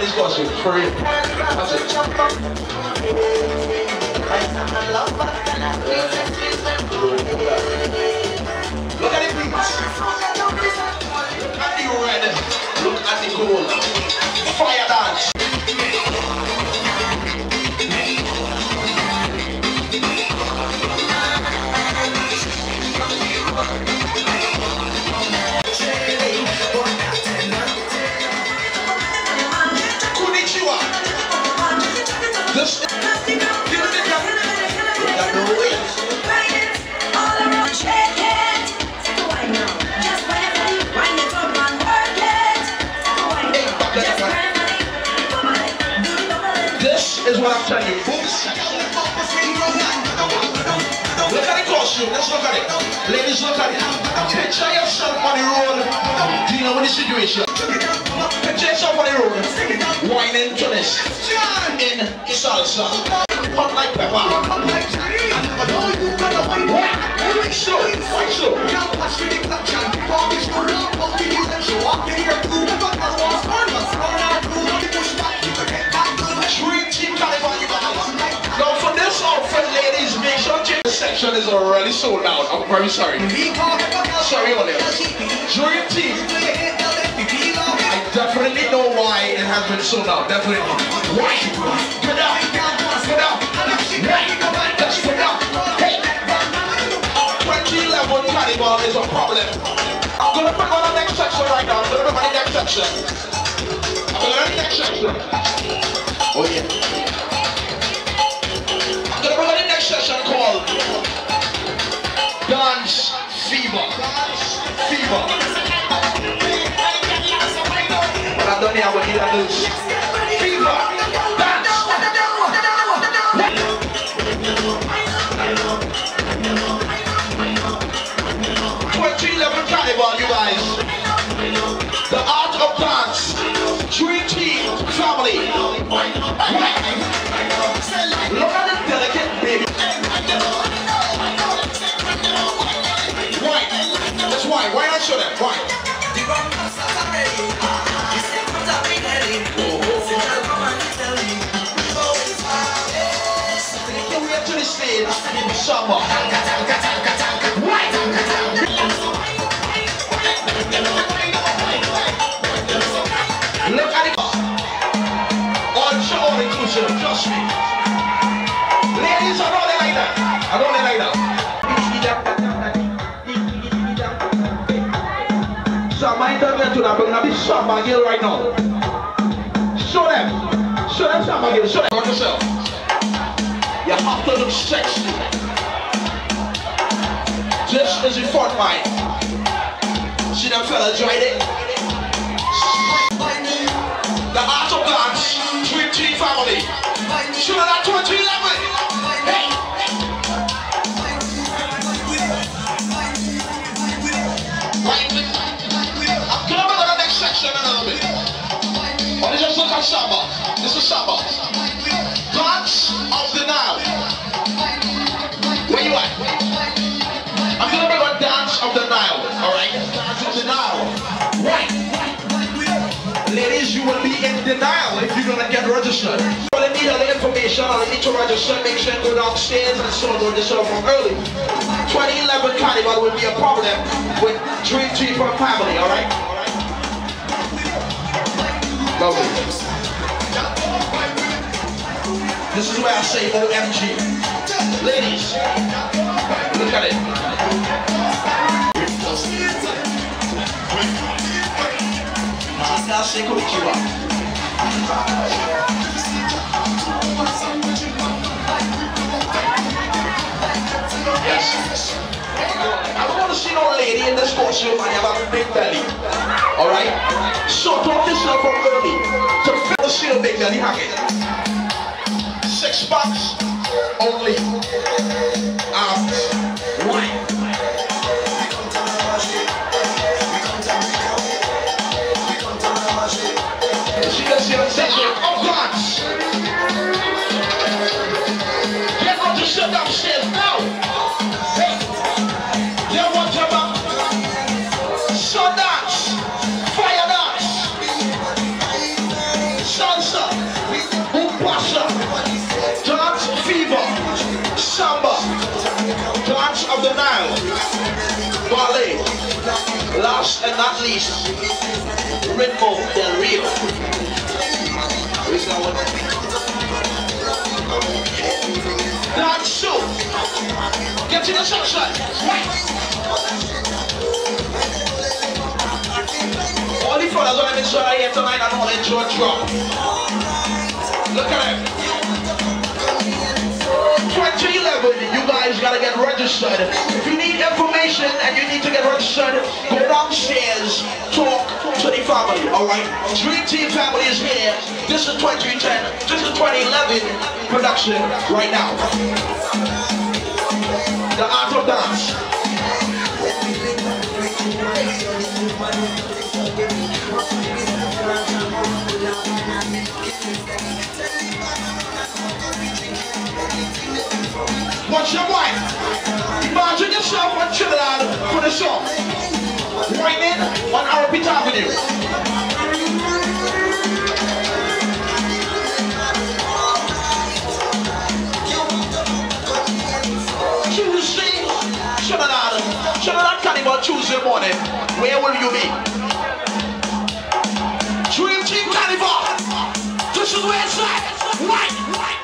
this costume, for real. That's it. Ladies, look at it. Picture yourself on the road. Do you know what the situation. Picture yourself on the road. Whining to this. In salsa. Hot like pepper. Section is already sold out. I'm very sorry. Sorry, Olivia. Dream Team. I definitely know why it has been sold out. Definitely. Why? Get up. Get up. Let's get up. Hey. 2011 Carnival is a problem. I'm gonna put on the next section right now. I'm gonna put on the next section. I'm gonna put on the next section. Fever. Dance. 2011 Carnival, you guys. The The the stage in summer. Look at it. All show all inclusive, trust me. Ladies, I don't like that. I don't like that. So my interview to that, but now this Samba girl right now. Show them. Show them Samba girl. Show them. On yourself. You have to look sexy. This is a fun mind. See them fellas right there? Of the Nile. Alright? Dance of Nile. Right. Ladies, you will be in denial if you're gonna get registered. But I need all the information, all I need to register, make sure you go downstairs and so on, register from early. 2011 Carnival will be a problem with Dream Team for family, alright? Lovely. This is where I say OMG. Ladies, look at it. Say konnichiwa. Yes. I don't want to see no lady in this costume and have a big belly. Alright? So don't yourself from early to feel the a big belly hanging. Six bucks only. Of the Nile. Ballet. Last and not least, Ritmo Del Rio. Dance Get to the sunshine. All the fellas on the show here tonight and all enjoy drop. Look at him. Registered. If you need information and you need to get registered, go downstairs, talk to the family, alright? Dream Team family is here. This is 2010, this is 2011 production right now. The art of dance. Whining on Ariapita Avenue. Tuesday, Trinidad, Trinidad Carnival Tuesday morning. Where will you be? Dream Team Carnival. This is where it's at. Right.